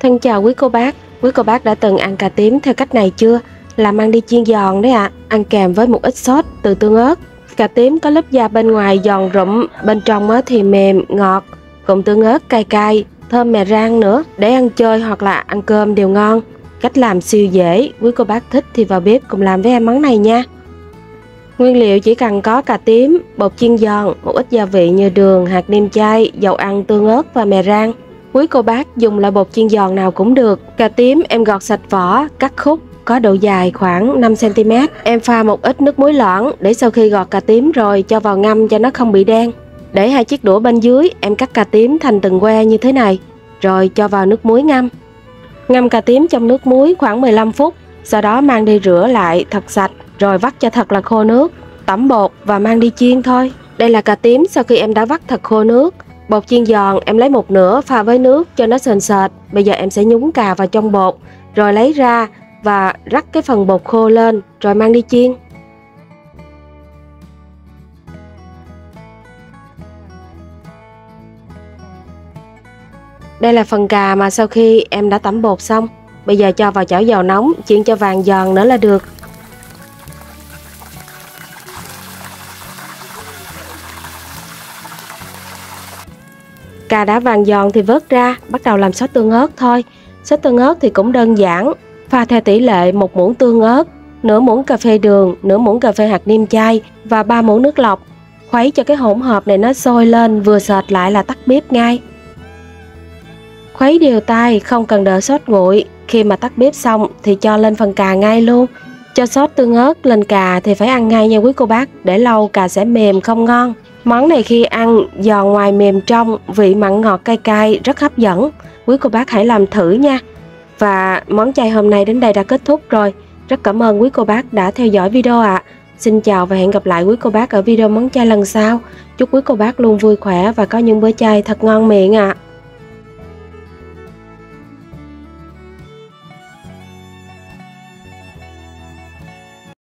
Thân chào quý cô bác, quý cô bác đã từng ăn cà tím theo cách này chưa? Làm ăn đi chiên giòn đấy ạ, à. ăn kèm với một ít sốt từ tương ớt. Cà tím có lớp da bên ngoài giòn rụm, bên trong thì mềm, ngọt, cùng tương ớt cay cay, thơm mè rang nữa, để ăn chơi hoặc là ăn cơm đều ngon. Cách làm siêu dễ, quý cô bác thích thì vào bếp cùng làm với em món này nha. Nguyên liệu chỉ cần có cà tím, bột chiên giòn, một ít gia vị như đường, hạt nêm chay, dầu ăn, tương ớt và mè rang. Quý cô bác dùng loại bột chiên giòn nào cũng được. Cà tím em gọt sạch vỏ, cắt khúc, có độ dài khoảng 5cm. Em pha một ít nước muối loãng để sau khi gọt cà tím rồi cho vào ngâm cho nó không bị đen. Để hai chiếc đũa bên dưới, em cắt cà tím thành từng que như thế này, rồi cho vào nước muối ngâm. Ngâm cà tím trong nước muối khoảng 15 phút, sau đó mang đi rửa lại thật sạch, rồi vắt cho thật là khô nước, tẩm bột và mang đi chiên thôi. Đây là cà tím sau khi em đã vắt thật khô nước. Bột chiên giòn em lấy một nửa pha với nước cho nó sền sệt. Bây giờ em sẽ nhúng cà vào trong bột, rồi lấy ra và rắc cái phần bột khô lên, rồi mang đi chiên. Đây là phần cà mà sau khi em đã tẩm bột xong Bây giờ cho vào chảo dầu nóng Chiên cho vàng giòn nữa là được Cà đã vàng giòn thì vớt ra Bắt đầu làm sốt tương ớt thôi Sốt tương ớt thì cũng đơn giản Pha theo tỷ lệ một muỗng tương ớt Nửa muỗng cà phê đường Nửa muỗng cà phê hạt niêm chay Và 3 muỗng nước lọc Khuấy cho cái hỗn hợp này nó sôi lên Vừa sệt lại là tắt bếp ngay Khuấy đều tay, không cần đợi sốt nguội. Khi mà tắt bếp xong thì cho lên phần cà ngay luôn. Cho sốt tương ớt lên cà thì phải ăn ngay nha quý cô bác, để lâu cà sẽ mềm không ngon. Món này khi ăn giòn ngoài mềm trong, vị mặn ngọt cay cay rất hấp dẫn. Quý cô bác hãy làm thử nha. Và món chay hôm nay đến đây đã kết thúc rồi. Rất cảm ơn quý cô bác đã theo dõi video ạ. À. Xin chào và hẹn gặp lại quý cô bác ở video món chay lần sau. Chúc quý cô bác luôn vui khỏe và có những bữa chay thật ngon miệng ạ. À.